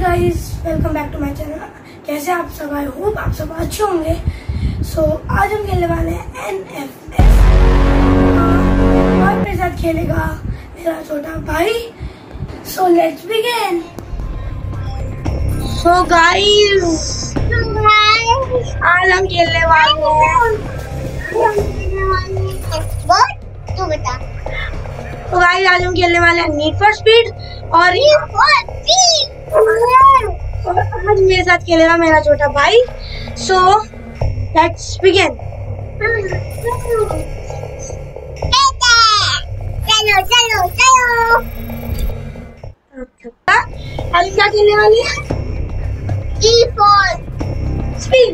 Guys welcome back to my channel कैसे आप सब आई होप आप सब अच्छे होंगे। सो so, आज हम खेलने वाले हैं एन एफ़ एस और मेरे साथ खेलेगा मेरा छोटा भाई। So let's begin so guys आज हम खेलने वाले हैं। तू बता तो गाइस आज हम खेलने वाले हैं नीड फॉर स्पीड और ये आज मेरे साथ खेलेगा मेरा छोटा भाई। सो लेट्स बिगिन चलो चलो चलो आज क्या खेलने वाली है? ई फोर स्पीड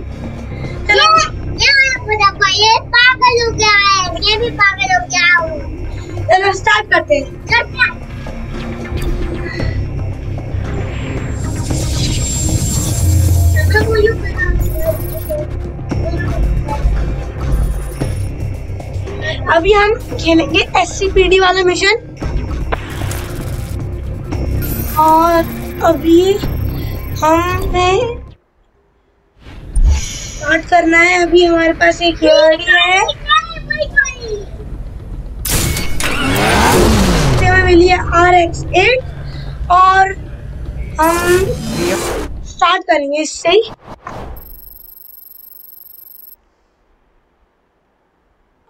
चलो। ये पागल हो गया है मैं भी पागल हो गया हूँ चलो स्टार्ट करते हैं। अभी हम खेलेंगे SCPD वाला मिशन और अभी हमें स्टार्ट करना है। अभी हमारे पास एक गाड़ी है। मिली है आर एक्स एट और हम स्टार्ट करेंगे इससे। ही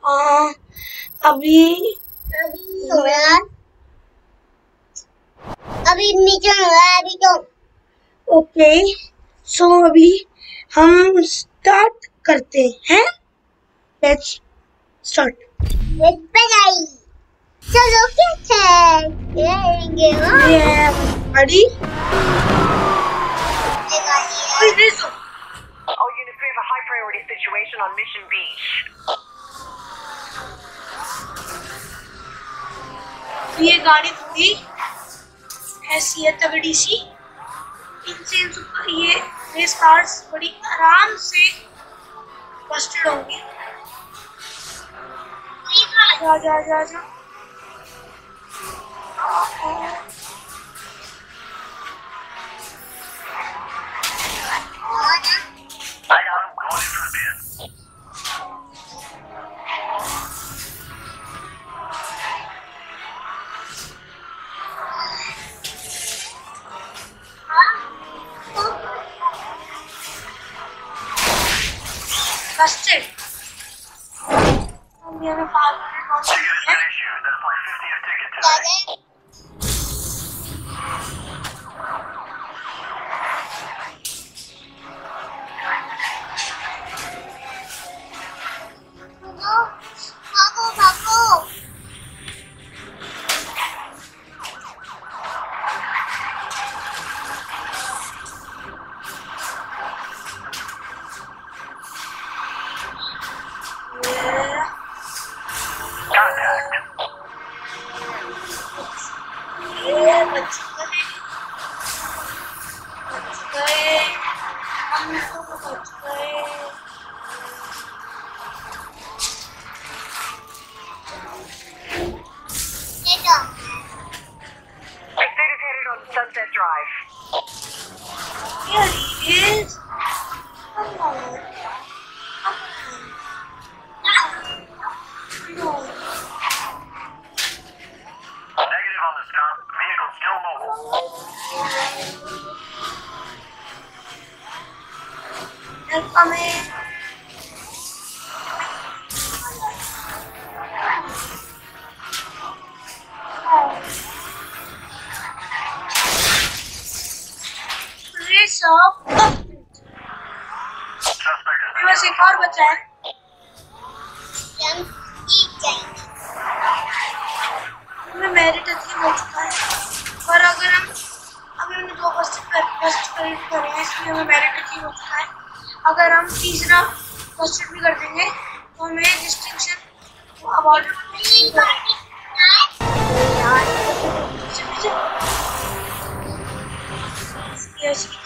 आ, अभी अभी नीचे हो रहा है अभी तो। ओके सो अभी हम स्टार्ट करते हैं। लेट्स स्टार्ट चलो गाड़ी गाड़ी All units, we have a high priority situation on Mission Beach. ये गाड़ी थोड़ी ऐसी है तगड़ी सी। इनसे इन- ये रेस कार्स बड़ी आराम से बस्टेड होंगी। जा जा जा जा। बस एक और है हम हमें मेरिट अचीव हो चुका है और अगर हम अभी हमने दो फ़र्स्ट फ़र्स्ट क्रेडिट करे हैं इसलिए हमें मेरिट अचीव हो चुका है अगर हम तीसरा फ़र्स्ट भी कर देंगे तो हमें डिस्टिंक्शन अवार्ड ऐसी ऐसी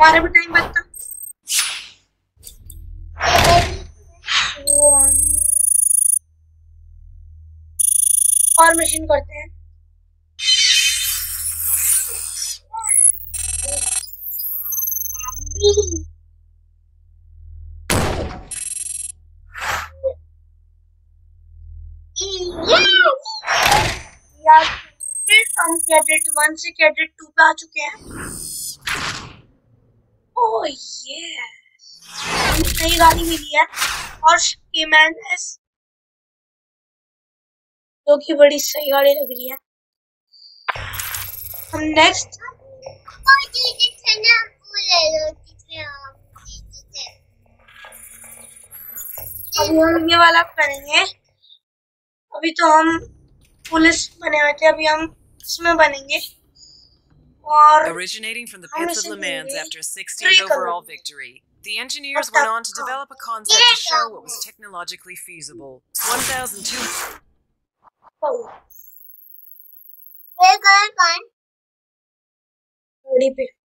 भी टाइम बचता और मशीन करते हैं। कैडेट वन से कैडेट टू पे आ चुके हैं। ओह ये नई गाड़ी मिली है। और जो कि बड़ी सही गाड़ी लग रही है। हम नेक्स्ट अभी हम ये वाला करेंगे। अभी तो हम पुलिस बने हुए थे, अभी हम इसमें बनेंगे। Originating from the pits of Le Mans after a 16th overall victory, the engineers went on to develop a concept to show what was technologically feasible. 1002 गाड़ी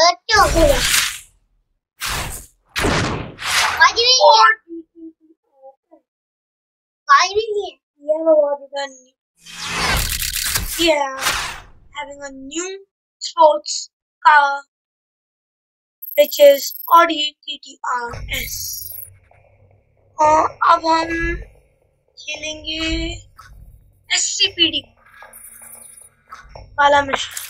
हो गया गाड़ी भी नहीं है गाड़ी भी नहीं Yeah, what is? Yeah, having a new sports car, which is Audi TTRS. और अब हम खेलेंगे SCPD वाला mission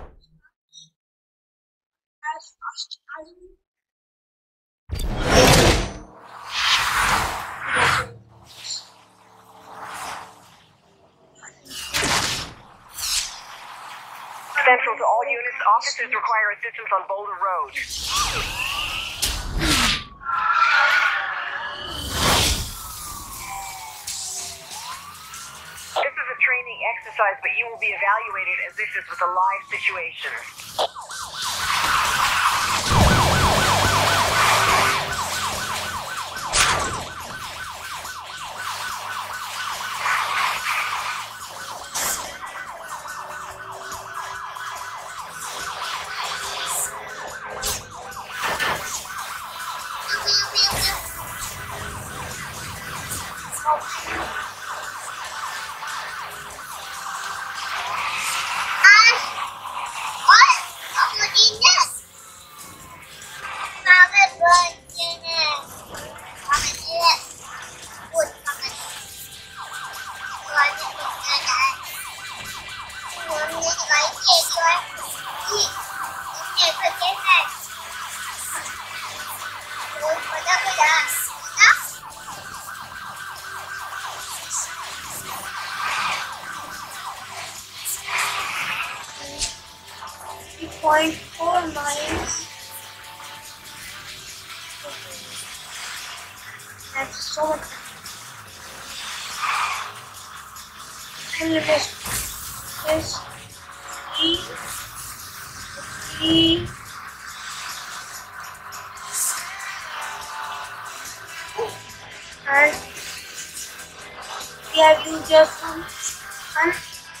Central to all units, officers require assistance on Boulder Road. This is a training exercise, but you will be evaluated as this is with a live situation. just one one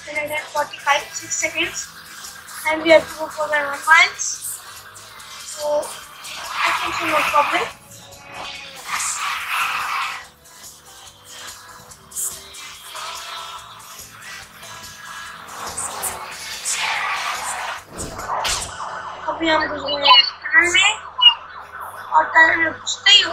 minute and forty five six seconds and we have to go for the one miles. So I think so no problem. अभी हम घुस गए हैं tunnel में और tunnel में घुसते ही हो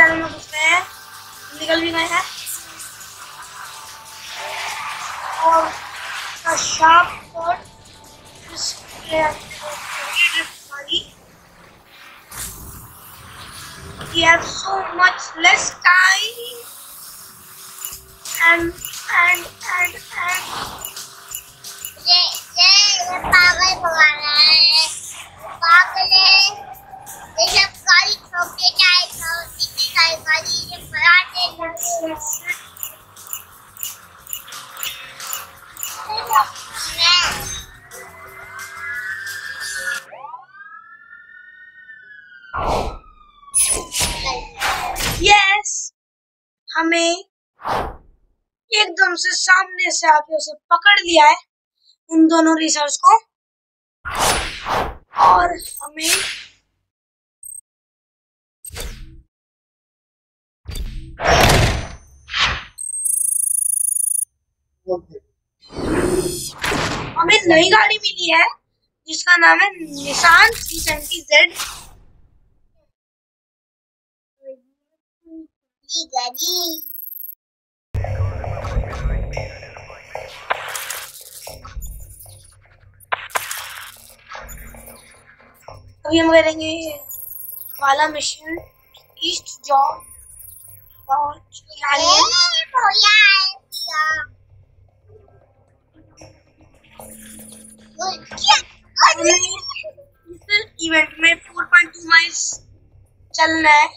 टाइम में घुस गए हैं निकल भी गए हैं और is. We have so much less time and and and and पागल भगाना है पागल है ये सब गाड़ी ठोक के जाए इतनी सारी ये फराटे yes, yes, yes. yes हमें एकदम से सामने से आके उसे पकड़ लिया है उन दोनों रिसर्च को और हमें हमें नई गाड़ी मिली है, जिसका नाम है निशान 370 जेड अभी हम करेंगे वाला mission, east George George इस इवेंट में 4.2 माइल्स चलना है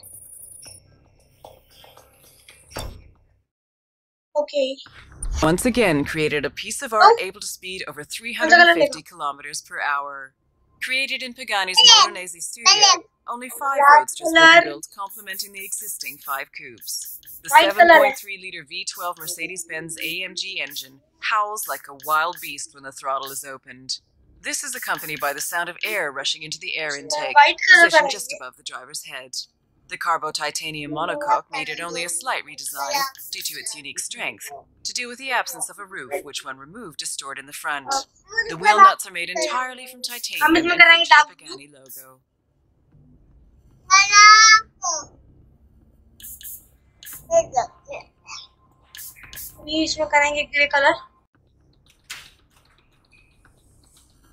okay Once again, created a piece of art able to speed over 350 kilometers per hour. Created in Pagani's Modenese studio, only five Black roadsters will color. be built, complementing the existing five coupes. The White color. 7.3 liter V12 Mercedes Benz AMG engine howls like a wild beast when the throttle is opened. This is accompanied by the sound of air rushing into the air intake, white color positioned just करेंगे। above the driver's head. The Carbo titanium monocoque needed only a slight redesign due to its unique strength, to do with the absence of a roof, which, when removed, is stored in the front. The wheel nuts are made entirely from titanium हम and इसमें करेंगे feature the डाब- Pagani logo. अभी इसमें करेंगे grey colour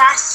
इतना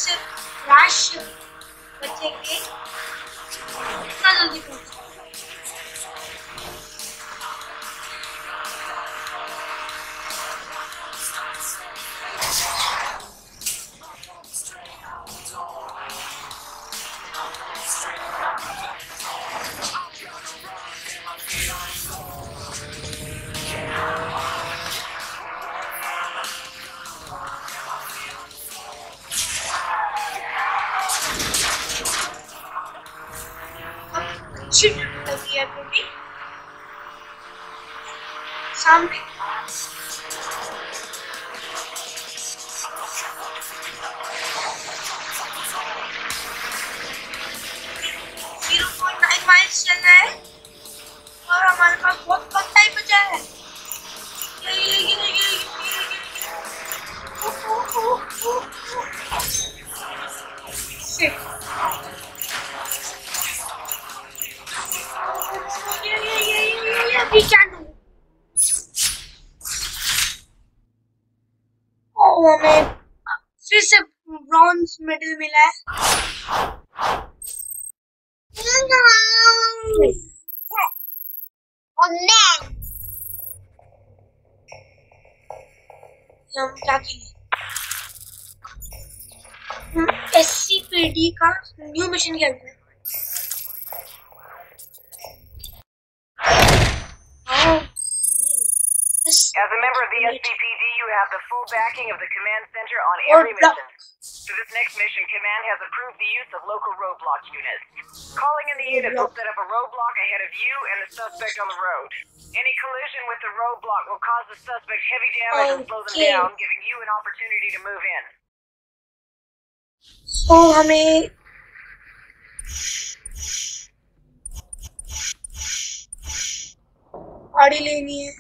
As a member of the SBPD, you have the full backing of the command center on every mission. For this next mission, command has approved the use of local roadblock units. Calling in the unit will set up a roadblock ahead of you and the suspect on the road. Any collision with the roadblock will cause the suspect heavy damage and slow them down, giving you an opportunity to move in. Oh, honey. गाड़ी लेनी है।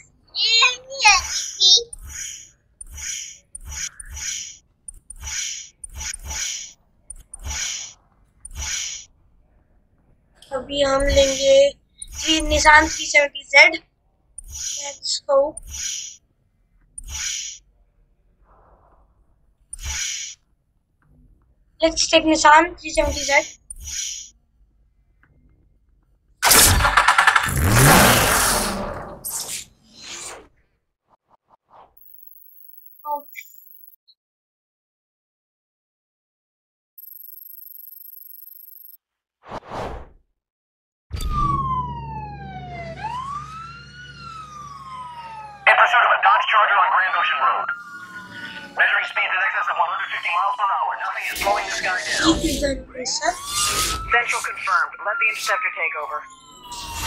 अभी हम लेंगे three Nissan three seventy Z let's go let's take Nissan three seventy Z Central confirmed. Let the interceptor take over.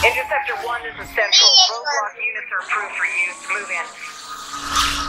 Interceptor 1, is Central. Roadblock units are approved for use. Move in.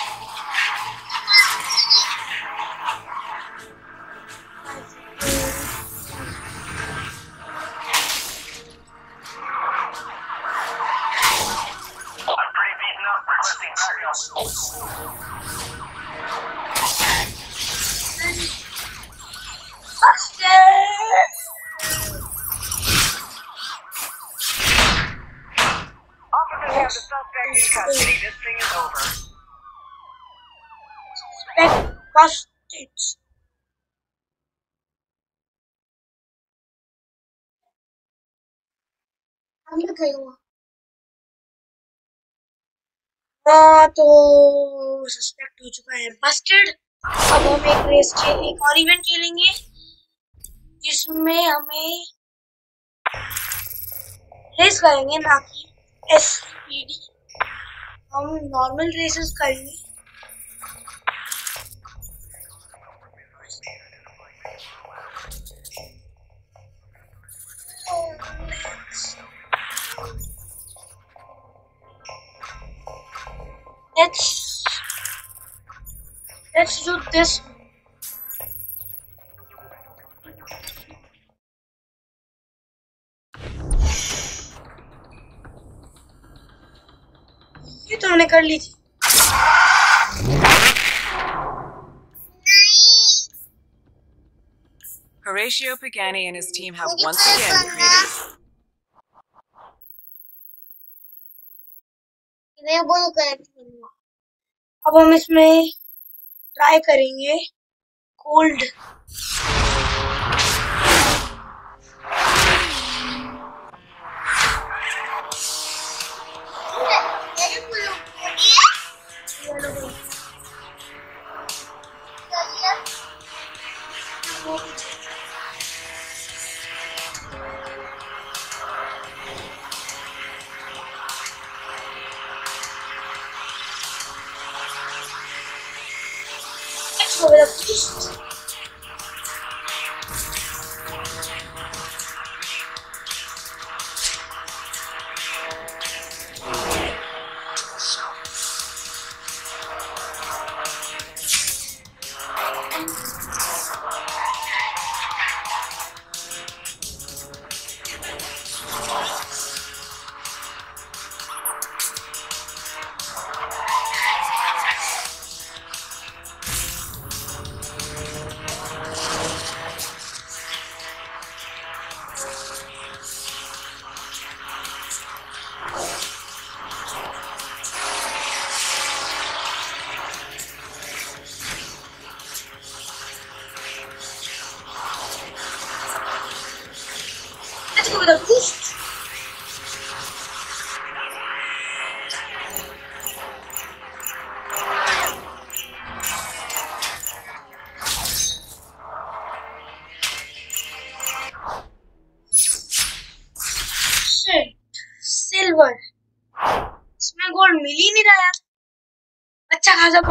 तो suspect हो चुका है Busted अब हम एक race खेल एक और इवेंट खेलेंगे, जिसमें हमें रेस करेंगे ना कि एसपीडी हम नॉर्मल रेसेस करेंगे। Let's let's do this. ये तो हमने कर ली थी Horatio Pagani and his team have मुझे once कल again करना created. मैं बोल कर अब हम इसमें ट्राई करेंगे कोल्ड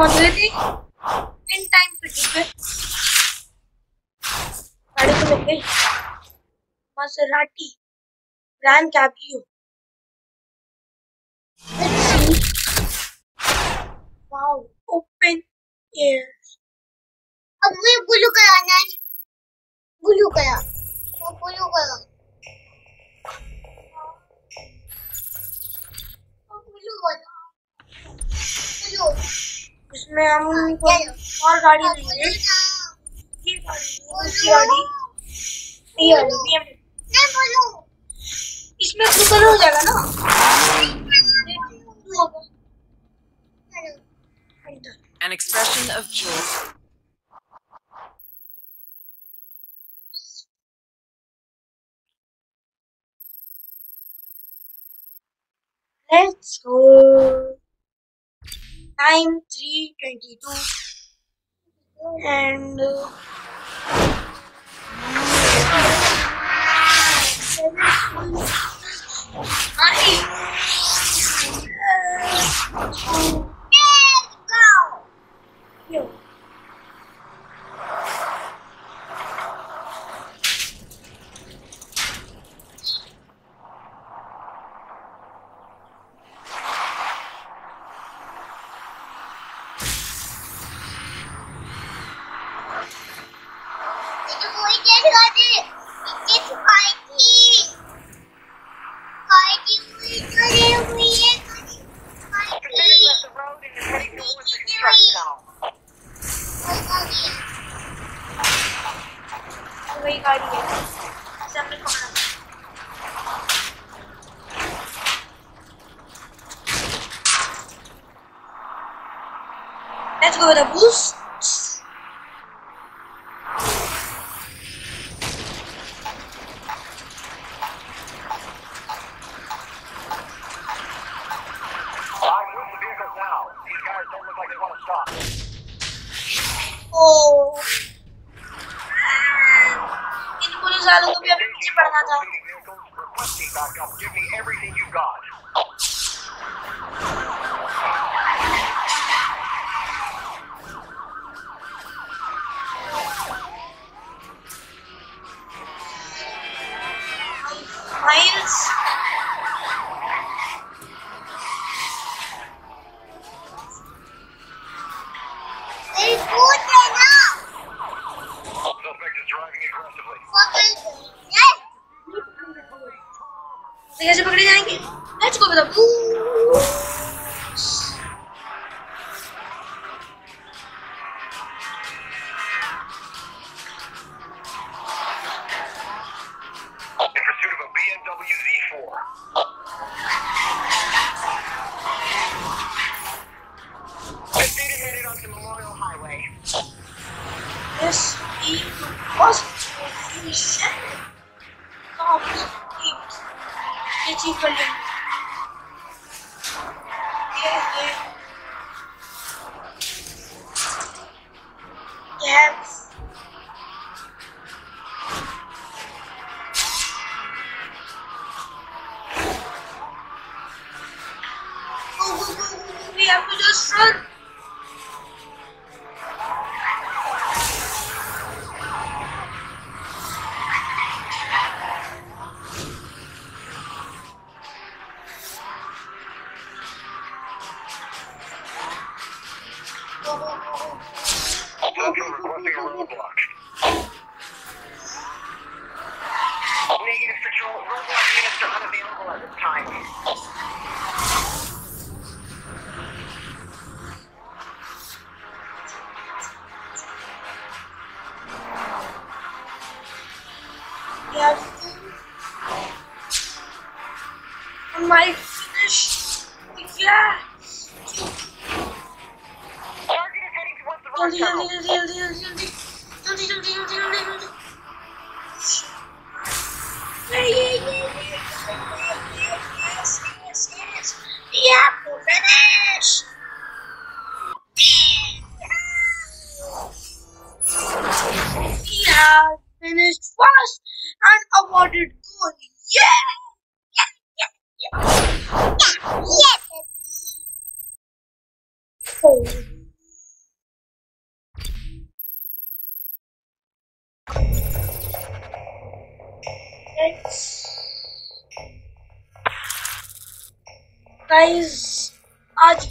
गए थे इन टाइम पे गाड़ी को Grand Cabrio. Let's see. Wow, open air. अब मुझे ब्लू कराना है ब्लू करा वो ब्लू करा इसमें हम और गाड़ी लेंगे ये गाड़ी गाड़ी। ये ब्लू। इसमें ब्लू कलर हो जाएगा ना. An expression of joy. Let's go. time 3.22 and uh, I, uh,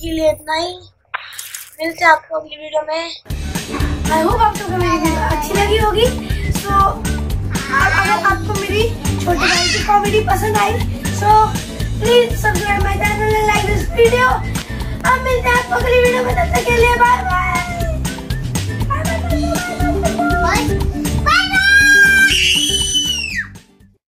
के लिए इतना ही। मिलते हैं आपको अगली वीडियो में। आई होप आपको मेरी वीडियो अच्छी लगी होगी। सो अगर आपको मेरी छोटी भाई की कॉमेडी पसंद आई सो please subscribe my channel and like this video अब मिलते हैं आपको अगली वीडियो में। तब तक के लिए बाय बाय